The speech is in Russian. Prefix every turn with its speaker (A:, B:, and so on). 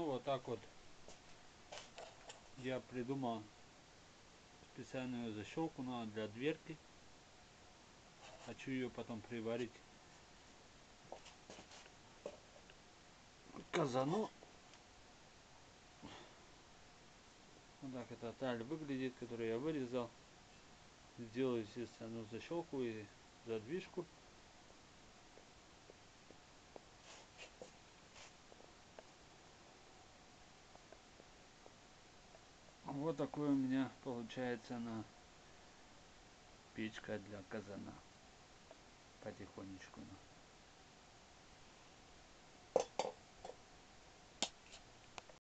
A: вот так вот я придумал специальную защелку на для дверки. Хочу ее потом приварить к казану. Вот так эта таль выглядит, которую я вырезал. Сделаю, естественно, защелку и задвижку. Вот такой у меня получается на печка для казана. Потихонечку.